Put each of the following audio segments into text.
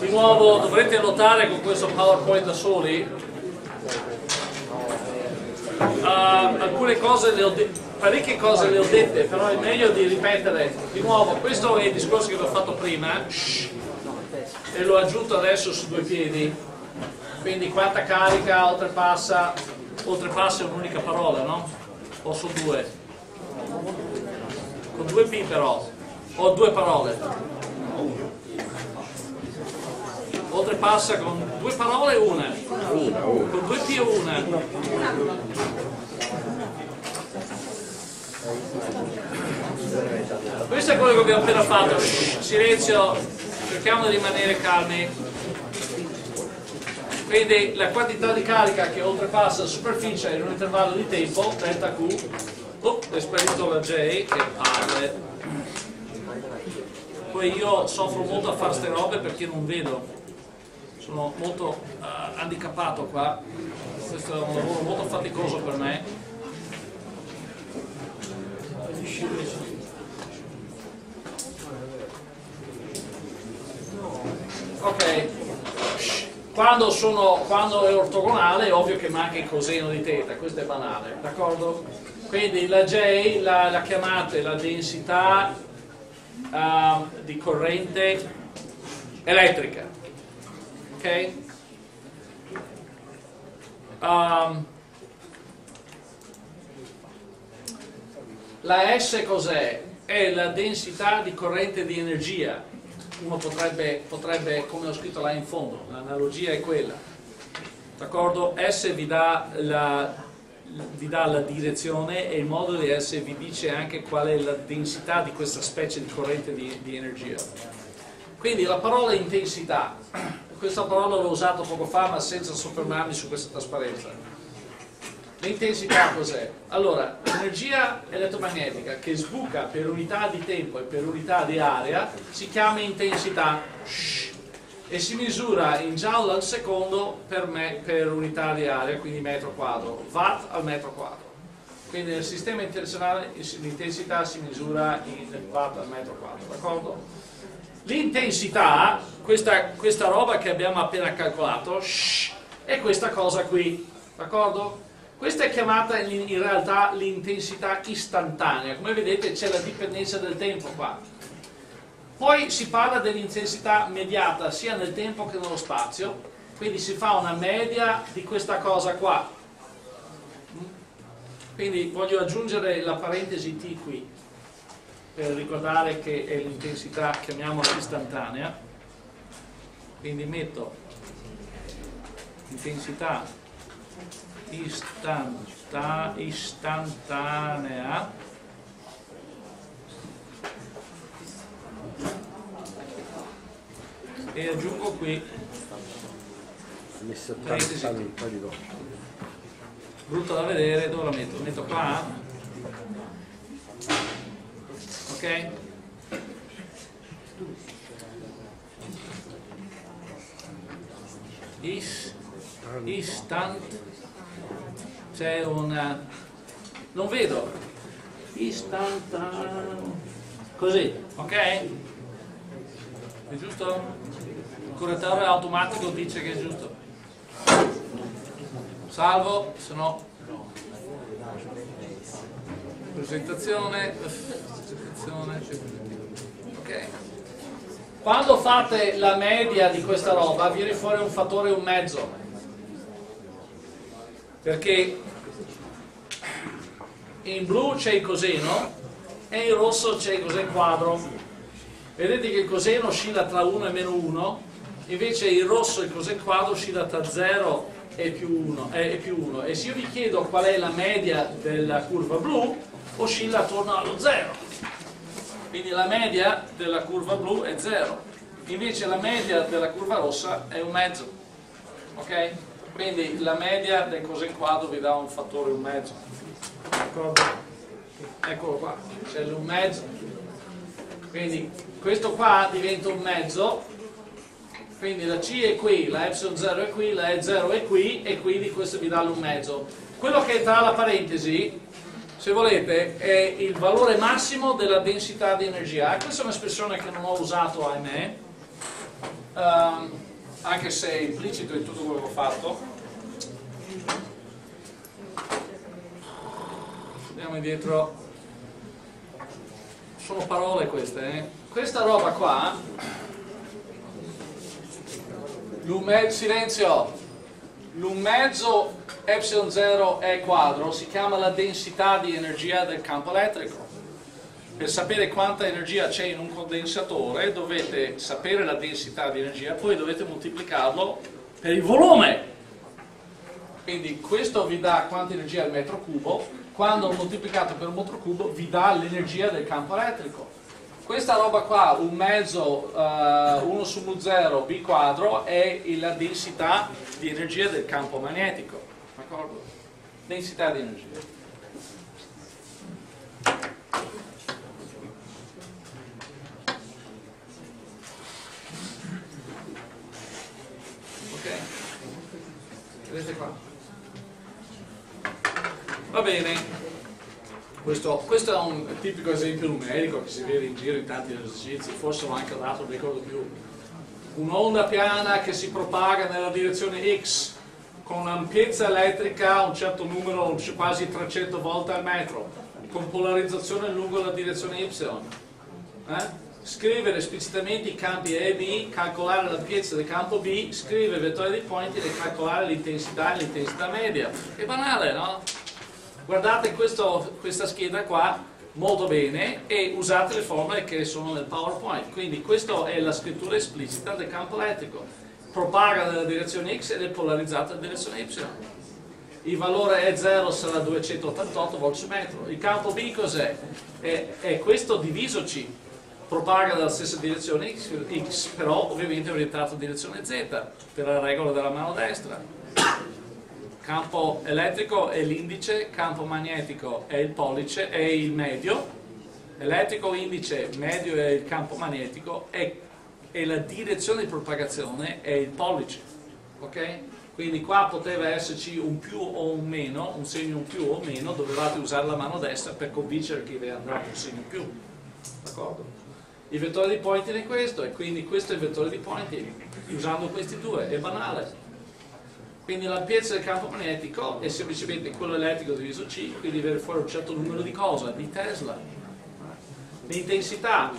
Di nuovo dovrete notare con questo PowerPoint da soli uh, alcune cose le ho parecchie cose le ho dette, però è meglio di ripetere di nuovo. Questo è il discorso che vi ho fatto prima e l'ho aggiunto adesso su due piedi. Quindi quanta carica oltrepassa, oltrepassa è un'unica parola, no? O su due? Con due P però, o due parole. Oltrepassa con due parole o una? Con due P o una? Questo è quello che abbiamo appena fatto. Shh, silenzio, cerchiamo di rimanere calmi. Quindi la quantità di carica che oltrepassa la superficie in un intervallo di tempo, delta Q, oh, è sparito la J, che palle. Poi io soffro molto a fare queste robe perché non vedo, sono molto uh, handicappato qua, questo è un lavoro molto faticoso per me. Ok. Quando, sono, quando è ortogonale è ovvio che manca il coseno di teta questo è banale d'accordo? quindi la J la, la chiamate la densità uh, di corrente elettrica ok? Um, La S cos'è? È la densità di corrente di energia. Uno potrebbe, potrebbe come ho scritto là in fondo, l'analogia è quella. D'accordo? S vi dà, la, vi dà la direzione e il modulo di S vi dice anche qual è la densità di questa specie di corrente di, di energia. Quindi la parola intensità, questa parola l'ho usata poco fa ma senza soffermarmi su questa trasparenza L'intensità cos'è? Allora, l'energia elettromagnetica che sbuca per unità di tempo e per unità di area si chiama intensità e si misura in joule al secondo per, me, per unità di area, quindi metro quadro, watt al metro quadro. Quindi nel sistema internazionale l'intensità si misura in watt al metro quadro, d'accordo? L'intensità, questa, questa roba che abbiamo appena calcolato, è questa cosa qui, d'accordo? Questa è chiamata in realtà l'intensità istantanea, come vedete c'è la dipendenza del tempo qua. Poi si parla dell'intensità mediata sia nel tempo che nello spazio, quindi si fa una media di questa cosa qua. Quindi voglio aggiungere la parentesi T qui, per ricordare che è l'intensità, chiamiamola istantanea. Quindi metto intensità istanta, istantanea. E aggiungo qui di brutto da vedere dove la metto? metto qua. Ok Is, istant c'è un non vedo. Istantaneo così ok? È giusto? Il correttore automatico dice che è giusto. Salvo se no. Presentazione presentazione. Ok quando fate la media di questa roba viene fuori un fattore un mezzo. Perché in blu c'è il coseno e in rosso c'è il coseno quadro. Vedete che il coseno oscilla tra 1 e meno 1 invece il rosso il coseno quadro oscilla tra 0 e più 1, eh, e più 1 e se io vi chiedo qual è la media della curva blu oscilla attorno allo 0 quindi la media della curva blu è 0 invece la media della curva rossa è un mezzo ok? quindi la media del coseno quadro vi dà un fattore un mezzo. Eccolo qua c'è l'un mezzo. Quindi questo qua diventa un mezzo. Quindi la C è qui, la epsilon 0 è qui, la E0 è qui e quindi questo vi dà l'un mezzo. Quello che è tra la parentesi se volete è il valore massimo della densità di energia. Questa è un'espressione che non ho usato ahimè um, anche se è implicito in tutto quello che ho fatto. Andiamo indietro. Sono parole queste, eh? Questa roba qua, silenzio, l'un mezzo epsilon 0 e quadro si chiama la densità di energia del campo elettrico per sapere quanta energia c'è in un condensatore dovete sapere la densità di energia, poi dovete moltiplicarlo per il volume. Quindi questo vi dà quanta energia al metro cubo, quando moltiplicato per un metro cubo vi dà l'energia del campo elettrico. Questa roba qua, un mezzo uh, 1 su 1 0 b quadro, è la densità di energia del campo magnetico. D'accordo? Densità di energia. vedete qua va bene questo, questo, è un tipico esempio numerico che si vede in giro in tanti esercizi forse l'ho anche dato, non ricordo più un'onda piana che si propaga nella direzione x con un'ampiezza elettrica un certo numero, quasi 300 volte al metro con polarizzazione lungo la direzione y eh? scrivere esplicitamente i campi E e B, calcolare l'ampiezza del campo B, scrivere il vettore dei pointer e calcolare l'intensità e l'intensità media. È banale, no? Guardate questo, questa scheda qua molto bene e usate le formule che sono nel PowerPoint. Quindi questa è la scrittura esplicita del campo elettrico. Propaga nella direzione X ed è polarizzata nella direzione Y. Il valore è 0 sarà 288 volt su metro. Il campo B cos'è? È, è questo diviso C propaga nella stessa direzione x, però ovviamente orientato in direzione z per la regola della mano destra campo elettrico è l'indice campo magnetico è il pollice è il medio elettrico indice medio è il campo magnetico e, e la direzione di propagazione è il pollice ok? quindi qua poteva esserci un più o un meno un segno un più o meno dovevate usare la mano destra per convincere che vi andrà un segno più d'accordo? il vettore di Poynting è questo e quindi questo è il vettore di Poynting usando questi due, è banale quindi l'ampiezza del campo magnetico è semplicemente quello elettrico diviso C quindi viene fuori un certo numero di cosa? di Tesla l'intensità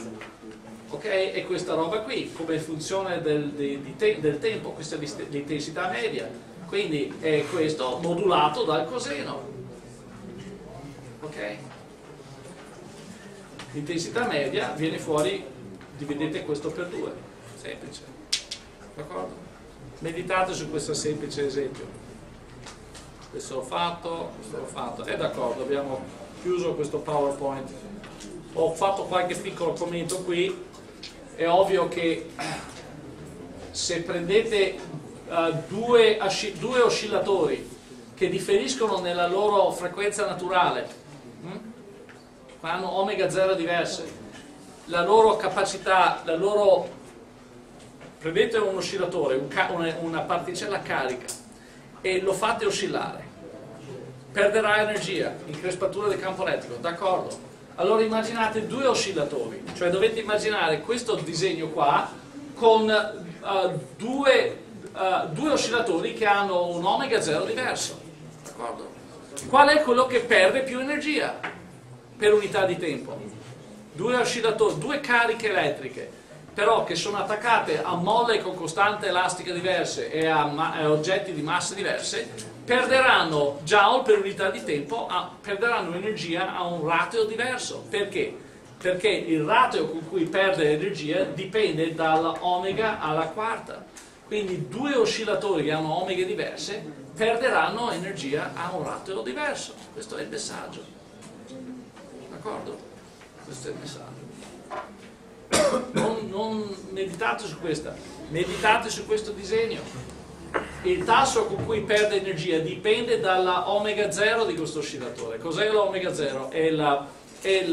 ok? è questa roba qui come funzione del, di, te, del tempo questa è l'intensità media quindi è questo modulato dal coseno ok? l'intensità media viene fuori, dividete questo per 2, semplice, d'accordo? Meditate su questo semplice esempio, questo l'ho fatto, questo l'ho fatto, è d'accordo, abbiamo chiuso questo PowerPoint, ho fatto qualche piccolo commento qui, è ovvio che se prendete uh, due, due oscillatori che differiscono nella loro frequenza naturale, hm? ma hanno omega 0 diverse. La loro capacità, la loro... prendete un oscillatore, un una, una particella carica e lo fate oscillare. Perderà energia, increspatura del campo elettrico, d'accordo? Allora immaginate due oscillatori, cioè dovete immaginare questo disegno qua con uh, due, uh, due oscillatori che hanno un omega 0 diverso, d'accordo? Qual è quello che perde più energia? per unità di tempo. Due oscillatori, due cariche elettriche, però che sono attaccate a molle con costante elastica diverse e a, a oggetti di massa diverse, perderanno joule per unità di tempo, a, perderanno energia a un ratio diverso. Perché? Perché il ratio con cui perde energia dipende dall'omega alla quarta. Quindi due oscillatori che hanno omega diverse perderanno energia a un ratio diverso. Questo è il messaggio. D'accordo? Questo è il messaggio. Non, non meditate su questa, meditate su questo disegno. Il tasso con cui perde energia dipende dalla omega 0 di questo oscillatore. Cos'è l'omega 0? È l'ampiezza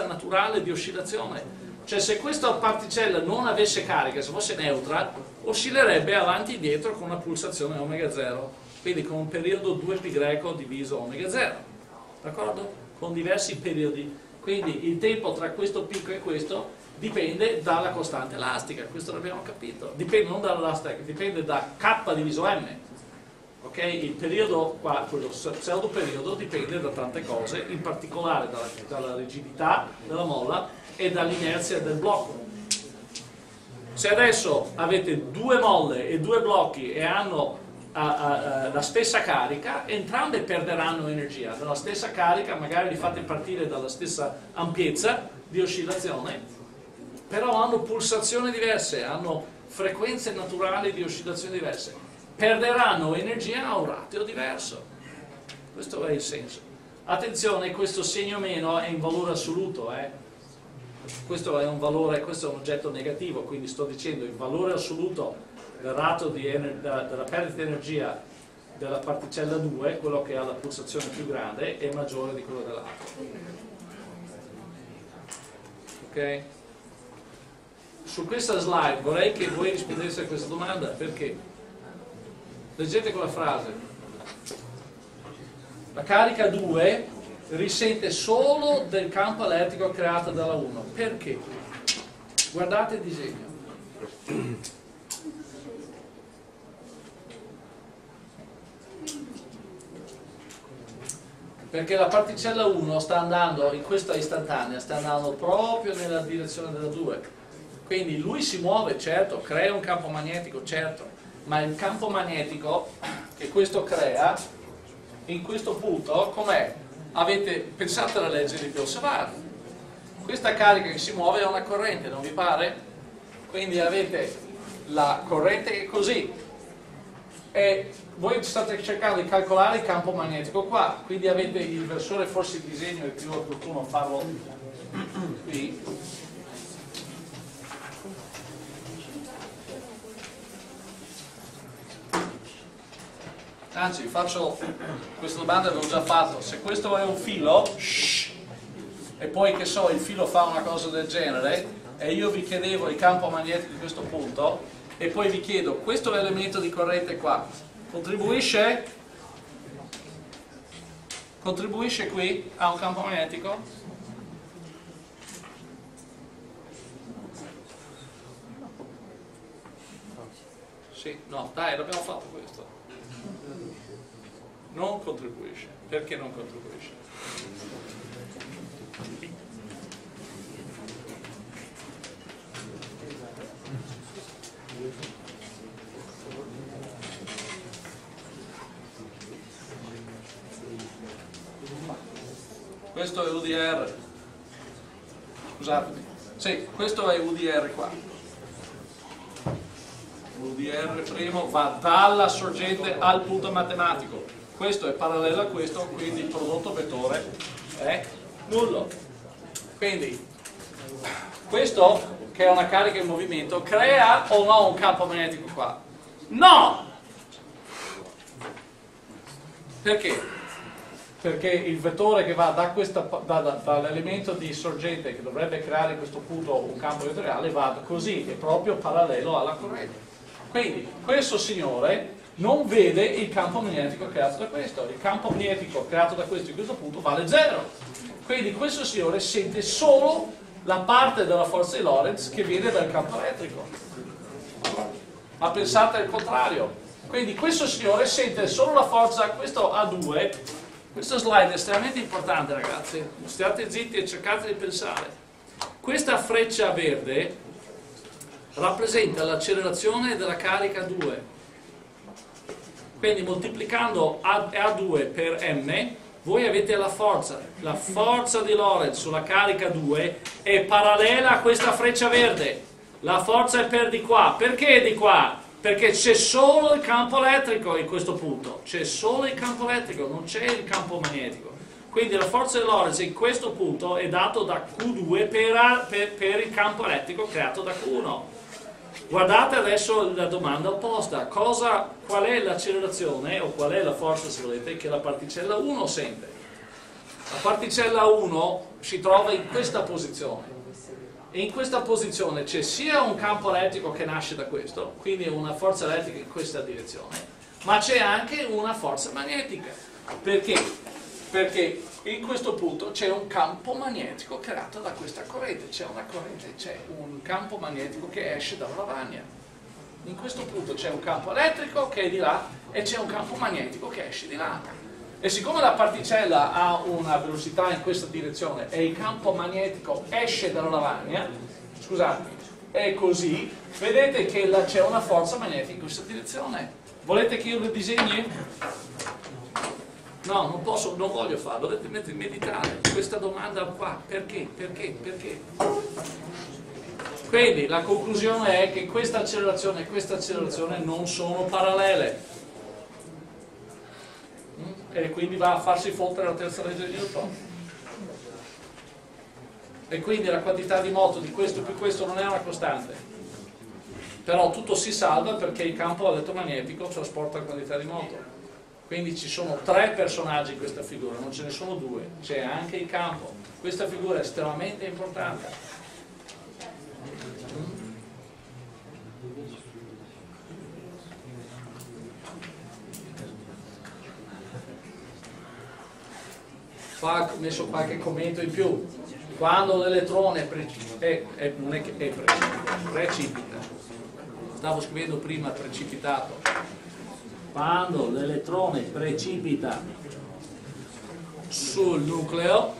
la, la, naturale di oscillazione. Cioè se questa particella non avesse carica, se fosse neutra, oscillerebbe avanti e indietro con una pulsazione omega 0, quindi con un periodo 2π diviso omega 0 d'accordo? Con diversi periodi Quindi il tempo tra questo picco e questo dipende dalla costante elastica, questo l'abbiamo capito. Dipende non dall'elastica, dipende da K diviso M. Okay? Il periodo qua, quello pseudo periodo, dipende da tante cose, in particolare dalla, dalla rigidità della molla e dall'inerzia del blocco. Se adesso avete due molle e due blocchi e hanno la stessa carica, entrambe perderanno energia. Dalla stessa carica magari li fate partire dalla stessa ampiezza di oscillazione, però hanno pulsazioni diverse, hanno frequenze naturali di oscillazione diverse. Perderanno energia a un ratio diverso. Questo è il senso. Attenzione, questo segno meno è in valore assoluto, eh? questo è un valore, questo è un oggetto negativo, quindi sto dicendo il valore assoluto del rato di della, perdita di energia della particella 2, quello che ha la pulsazione più grande, è maggiore di quello dell'altro. Ok? Su questa slide vorrei che voi rispondeste a questa domanda perché leggete quella frase la carica 2 risente solo del campo elettrico creato dalla 1 perché? guardate il disegno perché la particella 1 sta andando, in questa istantanea, sta andando proprio nella direzione della 2 quindi lui si muove, certo, crea un campo magnetico, certo ma il campo magnetico che questo crea in questo punto com'è? avete pensato alla legge di Biosavard questa carica che si muove è una corrente, non vi pare? quindi avete la corrente che è così e voi state cercando di calcolare il campo magnetico qua, quindi avete il versore, forse il disegno è più opportuno farlo qui. Anzi, faccio questa domanda, l'ho già fatto, se questo è un filo, shh, e poi che so, il filo fa una cosa del genere, e io vi chiedevo il campo magnetico di questo punto, e poi vi chiedo, questo elemento di corrente qua, contribuisce? Contribuisce qui a un campo magnetico? Sì, no, dai, l'abbiamo fatto questo. Non contribuisce. Perché non contribuisce? Questo è UDR scusatemi. Sì, questo è UDR qua. UDR primo va dalla sorgente al punto matematico. Questo è parallelo a questo quindi il prodotto vettore è nullo. Quindi questo che è una carica in movimento crea o no un campo magnetico qua? no perché? perché il vettore che va da da, da, dall'elemento di sorgente che dovrebbe creare in questo punto un campo vettoriale va così, è proprio parallelo alla corrente. Quindi questo signore non vede il campo magnetico creato da questo, il campo magnetico creato da questo in questo punto vale 0. Quindi questo signore sente solo la parte della forza di Lorentz che viene dal campo elettrico. Ma pensate al contrario. Quindi questo signore sente solo la forza, questo A2 questo slide è estremamente importante ragazzi, state zitti e cercate di pensare. Questa freccia verde rappresenta l'accelerazione della carica 2. Quindi moltiplicando A2 per M, voi avete la forza. La forza di Lorentz sulla carica 2 è parallela a questa freccia verde. La forza è per di qua. Perché di qua? perché c'è solo il campo elettrico in questo punto, c'è solo il campo elettrico, non c'è il campo magnetico. Quindi la forza di Lorentz in questo punto è dato da Q2 per, per, per il campo elettrico creato da Q1. Guardate adesso la domanda opposta, Cosa, qual è l'accelerazione o qual è la forza se volete che la particella 1 sente? La particella 1 si trova in questa posizione, e in questa posizione c'è sia un campo elettrico che nasce da questo, quindi una forza elettrica in questa direzione, ma c'è anche una forza magnetica. Perché? Perché in questo punto c'è un campo magnetico creato da questa corrente, c'è una corrente, c'è un campo magnetico che esce dalla lavagna. In questo punto c'è un campo elettrico che è di là e c'è un campo magnetico che esce di là. E siccome la particella ha una velocità in questa direzione e il campo magnetico esce dalla lavagna, scusate, è così, vedete che c'è una forza magnetica in questa direzione. Volete che io lo disegni? No, non posso, non voglio farlo, dovete meditare questa domanda qua, perché, perché, perché? Quindi la conclusione è che questa accelerazione e questa accelerazione non sono parallele. Mm? e quindi va a farsi fottere la terza legge di Newton. E quindi la quantità di moto di questo più questo non è una costante. Però tutto si salva perché il campo elettromagnetico trasporta la quantità di moto quindi ci sono tre personaggi in questa figura, non ce ne sono due, c'è anche il campo. Questa figura è estremamente importante. Fa messo qualche commento in più. Quando l'elettrone è, è, è precipita, stavo scrivendo prima precipitato, quando l'elettrone precipita sul nucleo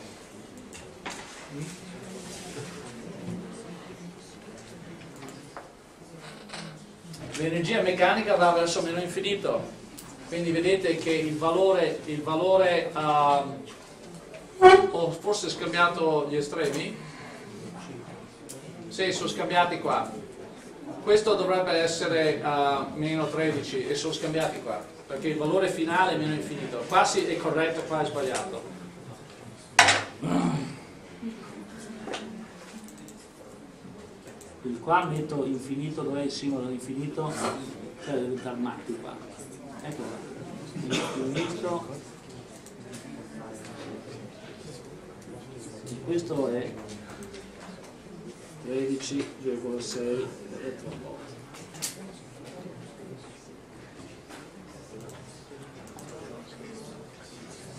l'energia meccanica va verso meno infinito. Quindi vedete che il valore, il valore uh, ho forse scambiato gli estremi? Sì, sono scambiati qua questo dovrebbe essere uh, meno 13 e sono scambiati qua perché il valore finale è meno infinito. Qua sì è corretto, qua è sbagliato. Quindi qua metto infinito dove è il simbolo dell'infinito? Cioè deve diventare matti qua. Ecco qua. Infinito. Questo è 13,6 eletronvolt.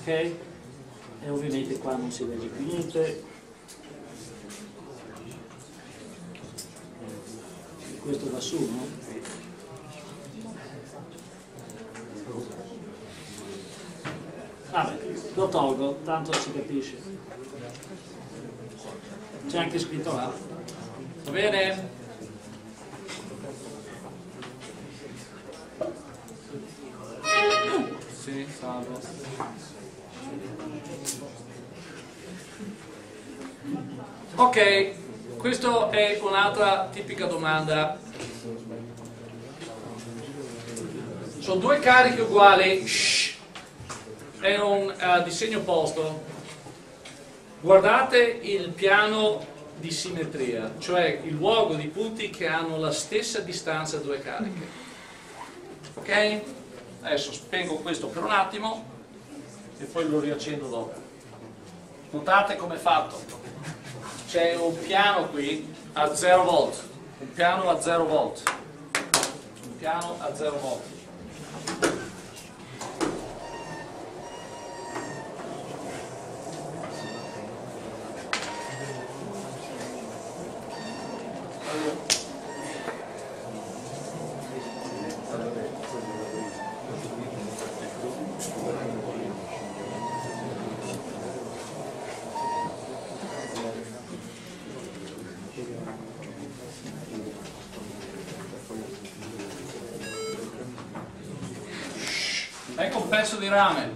Ok? E ovviamente qua non si legge più niente. Questo va su, no? Vabbè, lo tolgo, tanto si capisce. C'è anche scritto là. Va bene? Sì, salvo. Ok, questa è un'altra tipica domanda. Sono due cariche uguali, Shh. è un uh, disegno opposto. Guardate il piano di simmetria, cioè il luogo di punti che hanno la stessa distanza due cariche. Ok? Adesso spengo questo per un attimo e poi lo riaccendo dopo. Notate come è fatto. C'è un piano qui a 0 volt, un piano a 0 volt, un piano a 0 volt. Ecco un pezzo di rame.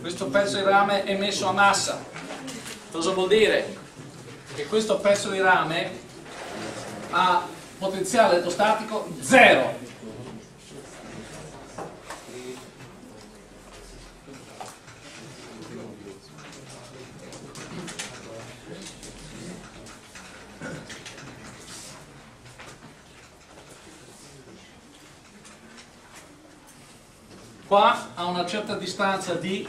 Questo pezzo di rame è messo a massa. Cosa vuol dire? Che questo pezzo di rame ha potenziale elettrostatico 0. Qua a una certa distanza D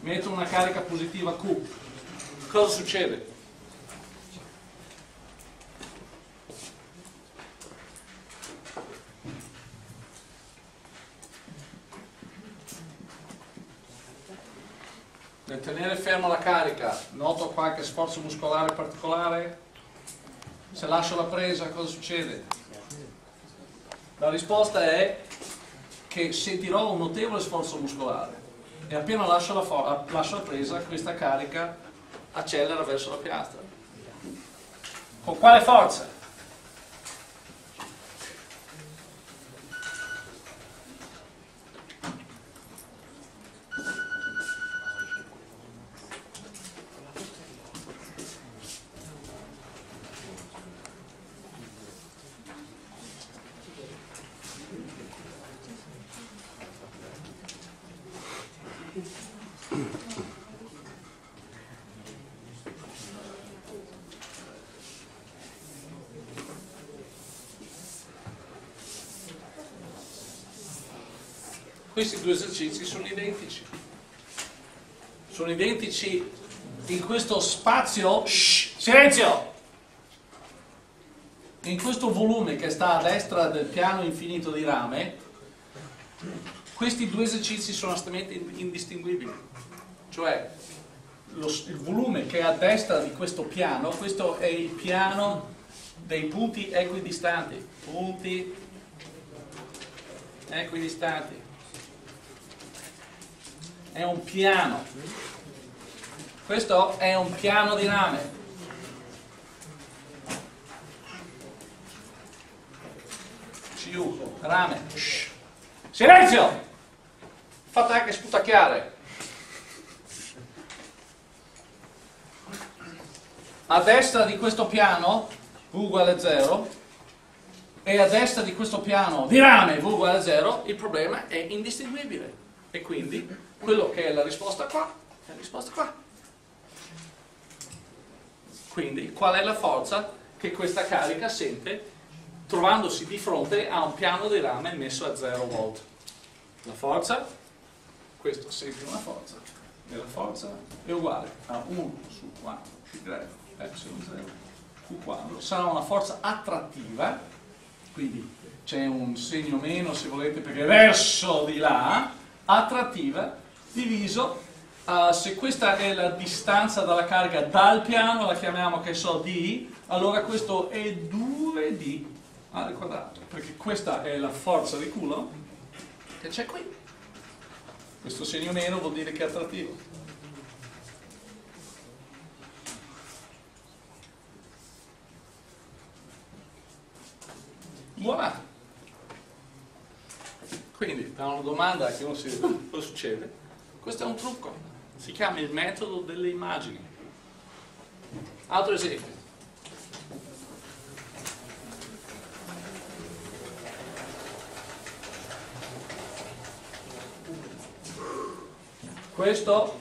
metto una carica positiva Q cosa succede? nel tenere ferma la carica noto qualche sforzo muscolare particolare? Se lascio la presa cosa succede? La risposta è che sentirò un notevole sforzo muscolare e appena lascio la, lascio la presa questa carica accelera verso la piastra. Con quale forza? Questi due esercizi sono identici. Sono identici in questo spazio, shh, silenzio! In questo volume che sta a destra del piano infinito di rame, questi due esercizi sono assolutamente indistinguibili. Cioè, lo, il volume che è a destra di questo piano, questo è il piano dei punti equidistanti. Punti equidistanti è un piano. Questo è un piano di rame. CU, rame. Shh. Silenzio! Fate anche sputacchiare. A destra di questo piano, V uguale 0, e a destra di questo piano di rame, V uguale 0, il problema è indistinguibile. E quindi quello che è la risposta qua è la risposta qua. Quindi qual è la forza che questa carica sente trovandosi di fronte a un piano di rame messo a 0 volt? La forza, questo sente una forza, e la forza è uguale a 1 su 4 più 3 epsilon 0 Q quadro. Sarà una forza attrattiva, quindi c'è un segno meno se volete perché verso di là, attrattiva, diviso, uh, se questa è la distanza dalla carica dal piano, la chiamiamo che so D, allora questo è 2D al quadrato, perché questa è la forza di Coulomb che c'è qui. Questo segno meno vuol dire che è attrattivo. Voilà. Quindi, da una domanda che uno si cosa succede? Questo è un trucco, si chiama il metodo delle immagini. Altro esempio. Questo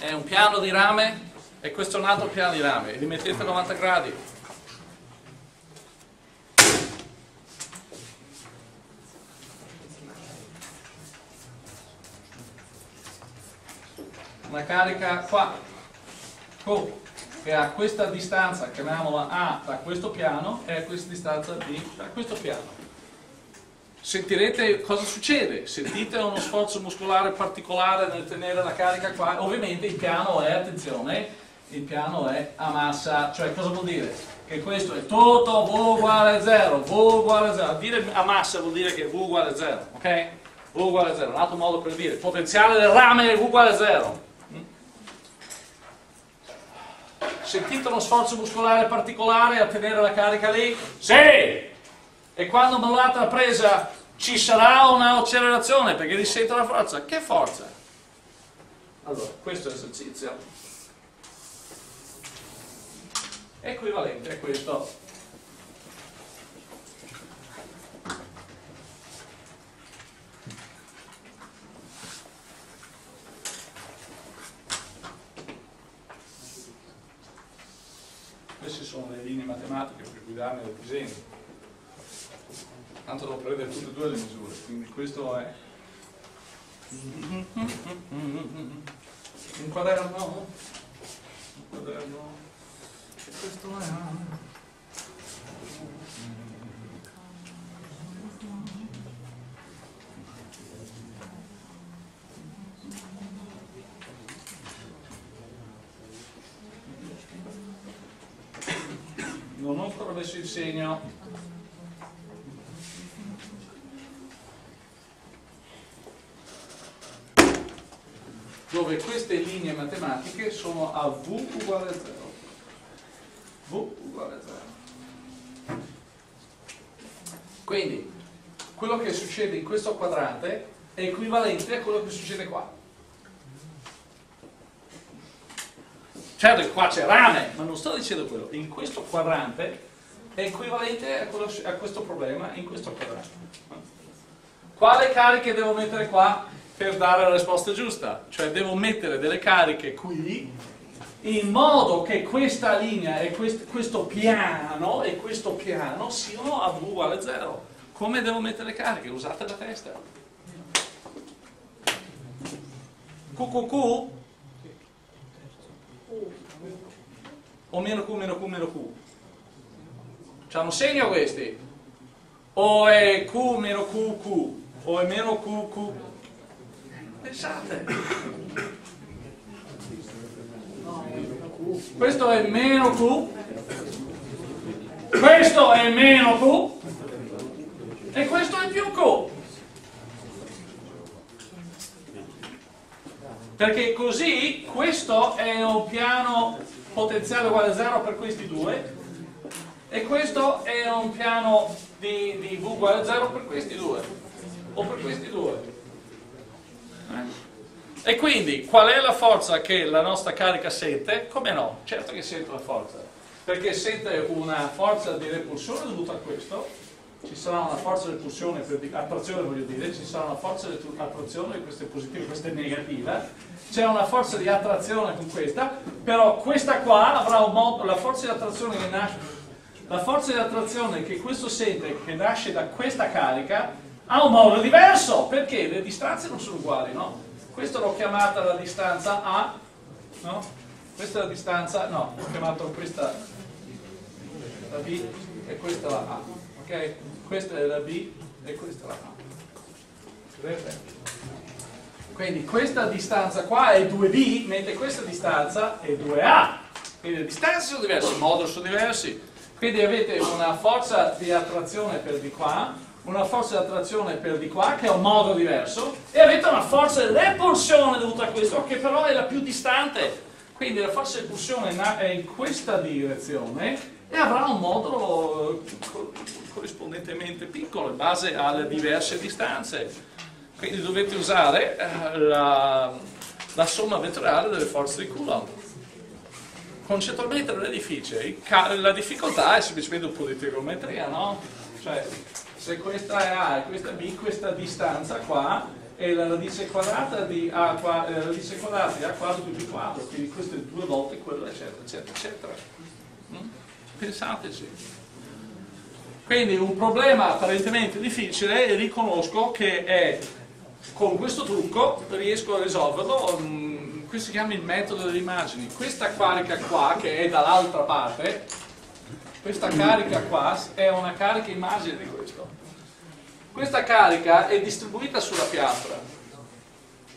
è un piano di rame e questo è un altro piano di rame. Li mettete a 90 gradi. Una carica qua. Oh, che ha questa distanza, chiamiamola A da questo piano e a questa distanza B da questo piano. Sentirete cosa succede, sentite uno sforzo muscolare particolare nel tenere la carica qua, ovviamente il piano è, attenzione, il piano è a massa, cioè cosa vuol dire? Che questo è tutto V uguale 0, V uguale 0, a dire a massa vuol dire che V uguale 0, ok? V uguale 0, un altro modo per dire, potenziale del rame è V uguale 0, Sentite uno sforzo muscolare particolare a tenere la carica lì? Sì! E quando mollate la presa ci sarà un'accelerazione perché risento la forza. Che forza? Allora, questo è equivalente a questo. queste sono le linee matematiche per guidarmi al disegno. Tanto devo prendere tutte e due le misure, quindi questo è un quaderno, un quaderno, questo è messo il segno. Dove queste linee matematiche sono a V uguale a 0 V uguale a 0 quindi quello che succede in questo quadrante è equivalente a quello che succede qua. Certo qua c'è rame ma non sto dicendo quello. In questo quadrante è equivalente a, quello, a questo problema in questo quadrante quale cariche devo mettere qua per dare la risposta giusta, cioè devo mettere delle cariche qui in modo che questa linea e quest questo piano e questo piano siano a v uguale a 0. Come devo mettere le cariche? Usate la testa. QQQ o meno Q meno Q meno Q? C'hanno segno questi? O è Q meno QQ o è meno QQ Pensate. Questo è meno Q. Questo è meno Q. E questo è più Q. Perché così questo è un piano potenziale uguale a 0 per questi due e questo è un piano di, di V uguale a 0 per questi due. O per questi due. E quindi qual è la forza che la nostra carica sente? Come no? Certo che sente la forza, perché sente una forza di repulsione dovuta a questo, ci sarà una forza di repulsione, attrazione voglio dire, ci sarà una forza di attrazione, questa è positiva, questa è negativa, c'è una forza di attrazione con questa, però questa qua avrà un modo, la forza di attrazione che nasce, la forza di attrazione che questo sente, che nasce da questa carica, ha un modo diverso, perché le distanze non sono uguali, no? Questa l'ho chiamata la distanza A, no? Questa è la distanza, no, ho chiamato questa la B e questa la A, ok? Questa è la B e questa la A. Vedete? Quindi questa distanza qua è 2B, mentre questa distanza è 2A. Quindi le distanze sono diverse, i moduli sono diversi. Quindi avete una forza di attrazione per di qua, una forza di attrazione per di qua che è un modo diverso e avete una forza di repulsione dovuta a questo che però è la più distante. Quindi la forza di repulsione è in questa direzione e avrà un modulo corrispondentemente piccolo in base alle diverse distanze. Quindi dovete usare eh, la, la somma vettoriale delle forze di Coulomb concettualmente non è difficile la difficoltà è semplicemente un po' di trigonometria no? cioè se questa è A e questa è B, questa distanza qua è la radice quadrata di A, quadro, la radice quadrata di A quadro più B quadro, quindi questo è due volte quello, eccetera, eccetera, eccetera. Mm? Pensateci. Quindi un problema apparentemente difficile, riconosco che è, con questo trucco riesco a risolverlo, mm, questo si chiama il metodo delle immagini. Questa carica qua, che è dall'altra parte, questa carica qua è una carica immagine di questo. Questa carica è distribuita sulla piastra.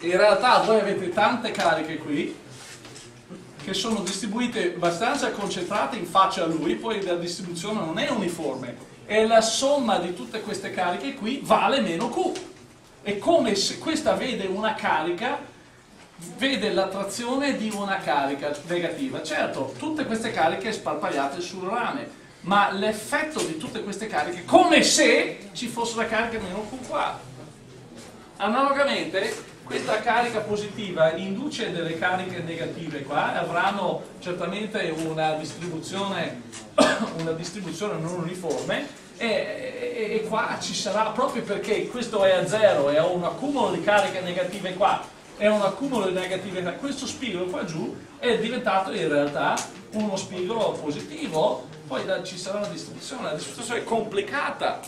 In realtà voi avete tante cariche qui che sono distribuite abbastanza concentrate in faccia a lui, poi la distribuzione non è uniforme e la somma di tutte queste cariche qui vale meno Q. È come se questa vede una carica, vede l'attrazione di una carica negativa. Certo, tutte queste cariche sparpagliate sul rame, ma l'effetto di tutte queste cariche come se ci fosse una carica meno Q qua. Analogamente questa carica positiva induce delle cariche negative qua, avranno certamente una distribuzione, una distribuzione non uniforme e, e, e, qua ci sarà, proprio perché questo è a zero e ho un accumulo di cariche negative qua e un accumulo di negative da questo spigolo qua giù è diventato in realtà uno spigolo positivo poi ci sarà una distribuzione, la distribuzione è complicata,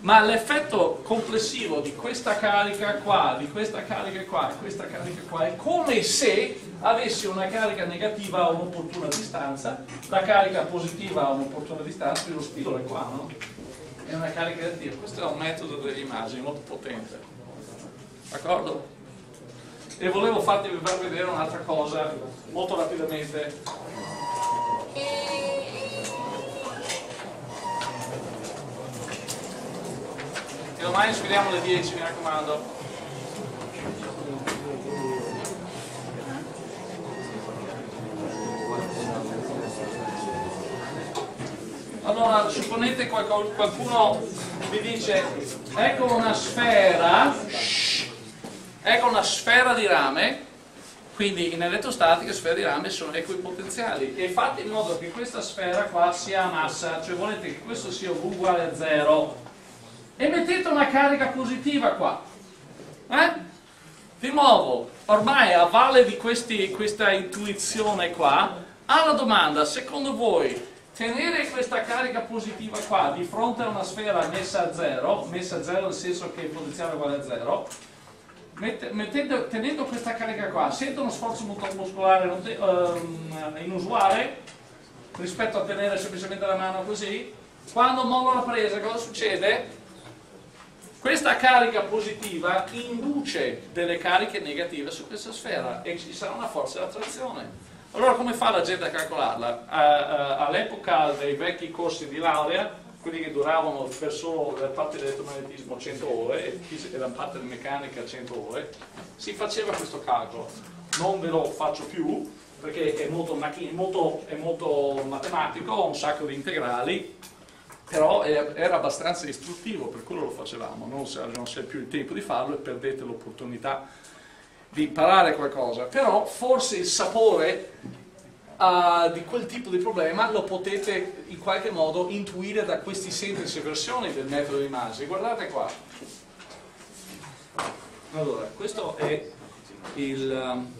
ma l'effetto complessivo di questa carica qua, di questa carica qua e questa carica qua è come se avessi una carica negativa a un'opportuna distanza, la carica positiva a un'opportuna distanza, lo spigolo è qua, no? È una carica negativa. Questo è un metodo delle immagini molto potente. D'accordo? e volevo farvi vedere un'altra cosa molto rapidamente. E domani sfidiamo le 10 mi raccomando. Allora supponete qualcuno vi dice ecco una sfera ecco una sfera di rame, quindi in elettrostatica sfere di rame sono equipotenziali e fate in modo che questa sfera qua sia a massa, cioè volete che questo sia V uguale a 0 e mettete una carica positiva qua. Eh? Di nuovo, ormai a valle di questi, questa intuizione qua, alla domanda, secondo voi, tenere questa carica positiva qua di fronte a una sfera messa a 0, messa a 0 nel senso che il potenziale è uguale a 0, mettendo, tenendo questa carica qua, sento uno sforzo muscolare um, inusuale rispetto a tenere semplicemente la mano così, quando mollo la presa cosa succede? Questa carica positiva induce delle cariche negative su questa sfera e ci sarà una forza di attrazione. Allora come fa la gente a calcolarla? All'epoca dei vecchi corsi di laurea quelli che duravano per solo la parte dell'elettromagnetismo 100 ore e la parte meccanica 100 ore, si faceva questo calcolo. Non ve lo faccio più perché è molto, molto, è molto matematico, ho un sacco di integrali, però era abbastanza istruttivo, per quello lo facevamo, non c'è più il tempo di farlo e perdete l'opportunità di imparare qualcosa, però forse il sapore uh, di quel tipo di problema lo potete in qualche modo intuire da queste semplici versioni del metodo di Masi. Guardate qua. Allora, questo è il um,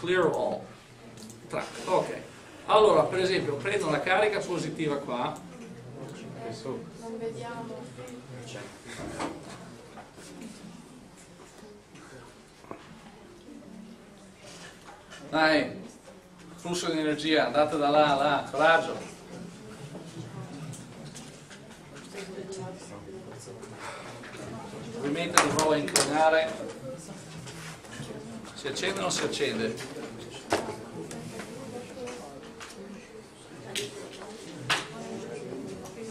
clear all track. Ok. Allora, per esempio, prendo una carica positiva qua. Non vediamo. Dai, flusso di energia, andate da là, là, coraggio. Ovviamente mi provo a inclinare. Si accende o non si accende?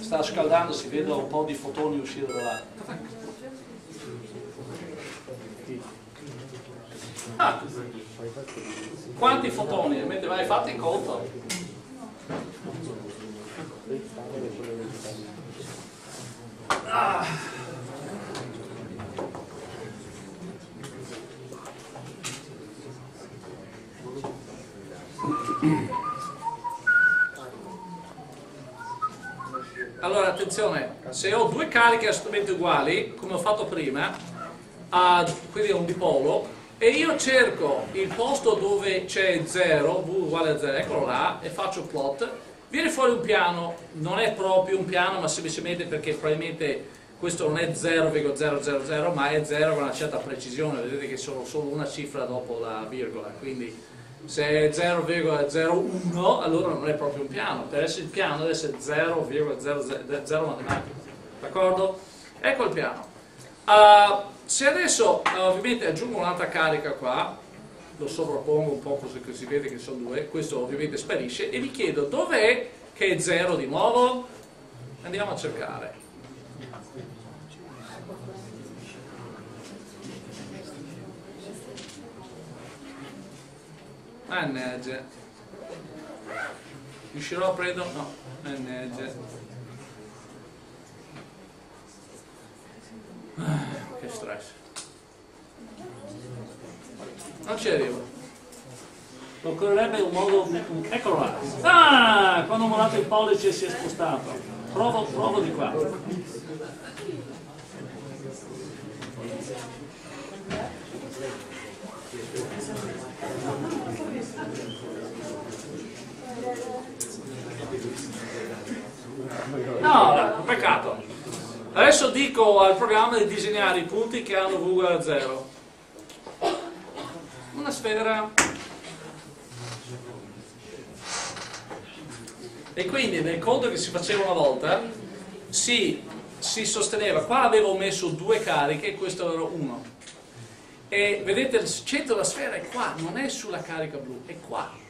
Sta scaldando, si vede un po' di fotoni uscire da là. Quanti fotoni? Avete mai fatto in conto? Ah. Allora attenzione, se ho due cariche assolutamente uguali, come ho fatto prima, a, quindi un dipolo, e io cerco il posto dove c'è 0, v uguale a 0, eccolo là, e faccio plot, viene fuori un piano, non è proprio un piano, ma semplicemente perché probabilmente questo non è 0,000, ma è 0 con una certa precisione, vedete che sono solo una cifra dopo la virgola, quindi se è 0,01 allora non è proprio un piano, per essere il piano deve essere 0,00 matematico, d'accordo? Ecco il piano. Uh, se adesso eh, ovviamente aggiungo un'altra carica qua, lo sovrappongo un po' così che si vede che sono due, questo ovviamente sparisce e vi chiedo dov'è che è 0 di nuovo? Andiamo a cercare. Mannaggia. Riuscirò a prendere? No, mannaggia. Che stress. Non ci arrivo. Occorrerebbe un modo eccolo là. Ah quando ho mollato il pollice si è spostato. Provo, provo di qua. No, peccato Adesso dico al programma di disegnare i punti che hanno V uguale a 0. Una sfera. E quindi nel conto che si faceva una volta si, si sosteneva, qua avevo messo due cariche questo era uno. E vedete il centro della sfera è qua, non è sulla carica blu, è qua.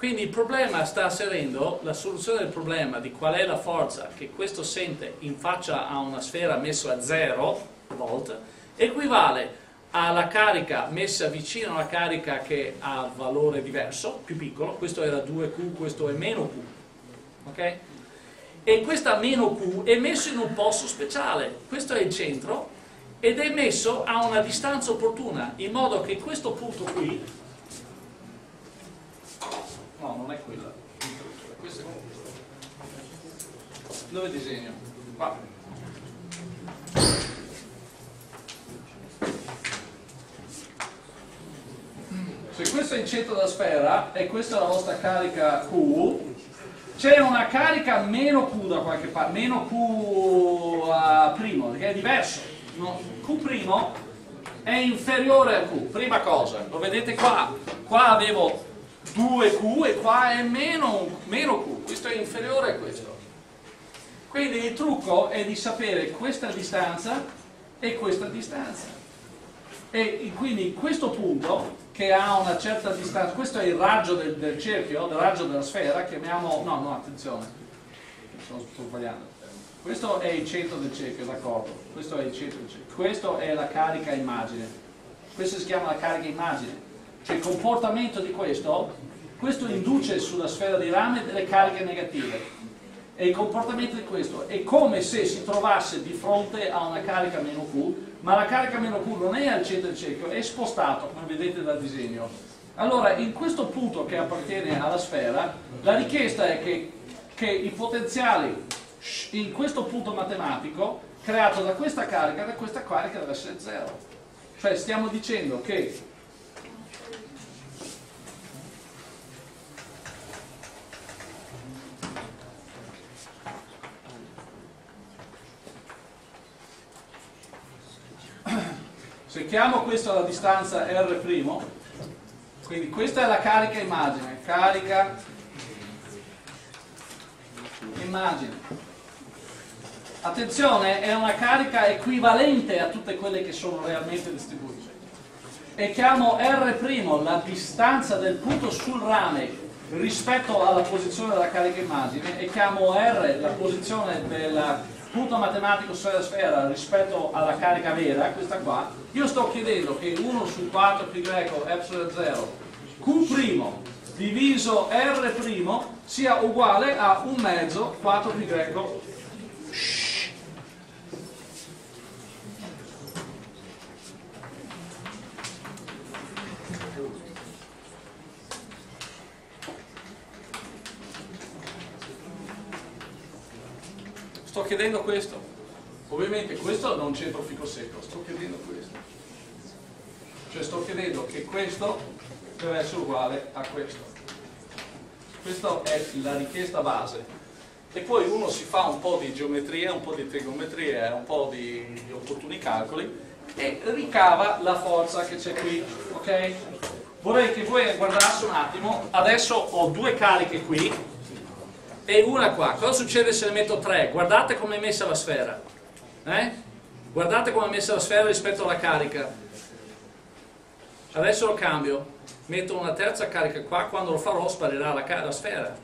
Quindi il problema sta asserendo, la soluzione del problema di qual è la forza che questo sente in faccia a una sfera messa a 0 volt equivale alla carica messa vicino alla carica che ha valore diverso, più piccolo, questo era 2Q, questo è meno Q. ok? E questa meno Q è messo in un posto speciale, questo è il centro, ed è messo a una distanza opportuna, in modo che questo punto qui No, non è quella. Questo è Dove disegno? Qua. Se questo è il centro della sfera e questa è la nostra carica Q, c'è una carica meno Q da qualche parte, meno Q che è diverso. No, Q è inferiore a Q, prima cosa, lo vedete qua, qua avevo 2Q e qua è meno, meno Q, questo è inferiore a questo. Quindi il trucco è di sapere questa distanza e questa distanza. E quindi questo punto che ha una certa distanza, questo è il raggio del, del cerchio, il raggio della sfera, chiamiamo, no, no, attenzione, sto, sbagliando. Questo è il centro del cerchio, d'accordo, questo è il centro del cerchio, questo è la carica immagine, questo si chiama la carica immagine cioè il comportamento di questo, questo induce sulla sfera di rame delle cariche negative. E il comportamento di questo è come se si trovasse di fronte a una carica meno Q, ma la carica meno Q non è al centro del cerchio, è spostato, come vedete dal disegno. Allora, in questo punto che appartiene alla sfera, la richiesta è che, che i potenziali in questo punto matematico, creato da questa carica, da questa carica deve essere zero. Cioè stiamo dicendo che se chiamo questa la distanza R', quindi questa è la carica immagine, carica immagine. Attenzione, è una carica equivalente a tutte quelle che sono realmente distribuite. E chiamo R' la distanza del punto sul rame rispetto alla posizione della carica immagine e chiamo R la posizione della punto matematico sfera-sfera rispetto alla carica vera, questa qua, io sto chiedendo che 1 su 4 π epsilon 0 Q' diviso R' sia uguale a un mezzo 4 π sto chiedendo questo. Ovviamente questo non c'entro fico secco, sto chiedendo questo. Cioè sto chiedendo che questo deve essere uguale a questo. Questa è la richiesta base. E poi uno si fa un po' di geometria, un po' di trigonometria, un po' di, opportuni calcoli e ricava la forza che c'è qui, ok? Vorrei che voi guardaste un attimo, adesso ho due cariche qui, e una qua. Cosa succede se ne metto tre? Guardate come è messa la sfera. Eh? Guardate come è messa la sfera rispetto alla carica. Adesso lo cambio. Metto una terza carica qua, quando lo farò sparirà la, la sfera.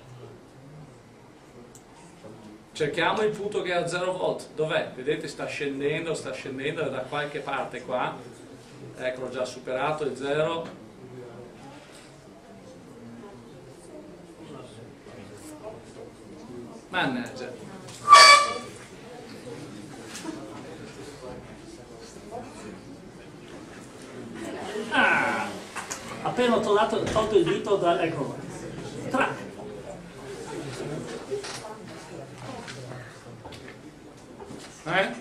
Cerchiamo il punto che è a 0 volt. Dov'è? Vedete sta scendendo, sta scendendo da qualche parte qua. Ecco, l'ho già superato il 0 Mannaggia. Ah, appena ho tolto, tolto il dito da... ecco Tra. Eh?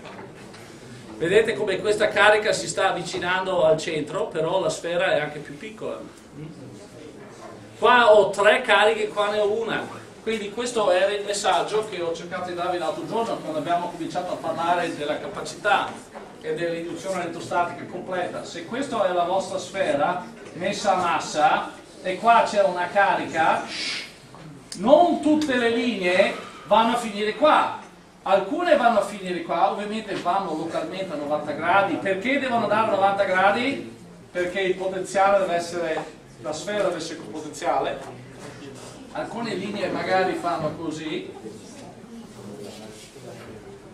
Vedete come questa carica si sta avvicinando al centro, però la sfera è anche più piccola. Qua ho tre cariche, qua ne ho una. Quindi questo era il messaggio che ho cercato di darvi l'altro giorno quando abbiamo cominciato a parlare della capacità e dell'induzione elettrostatica completa. Se questa è la vostra sfera messa a massa e qua c'è una carica, non tutte le linee vanno a finire qua. Alcune vanno a finire qua, ovviamente vanno localmente a 90 gradi. Perché devono andare a 90 gradi? Perché il potenziale deve essere, la sfera deve essere potenziale alcune linee magari fanno così,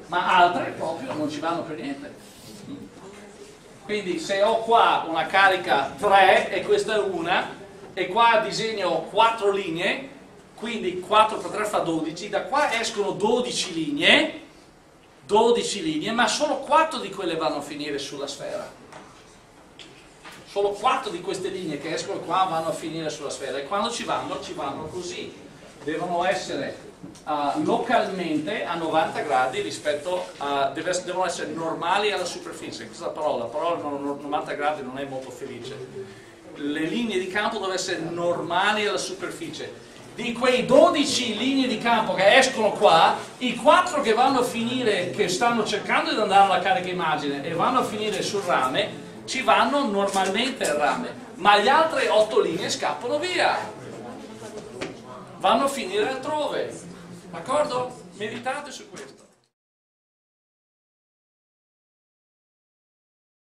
ma altre proprio non ci vanno per niente. Quindi se ho qua una carica 3 e questa è una, e qua disegno 4 linee, quindi 4 per 3 fa 12, da qua escono 12 linee, 12 linee, ma solo 4 di quelle vanno a finire sulla sfera. Solo 4 di queste linee che escono qua vanno a finire sulla sfera e quando ci vanno, ci vanno così. Devono essere uh, localmente a 90 gradi rispetto a... Deve, devono essere normali alla superficie. Questa parola, la parola 90 gradi non è molto felice. Le linee di campo devono essere normali alla superficie di quei 12 linee di campo che escono qua, i 4 che vanno a finire, che stanno cercando di andare alla carica immagine e vanno a finire sul rame, ci vanno normalmente al rame, ma le altre 8 linee scappano via, vanno a finire altrove. D'accordo? Meditate su questo.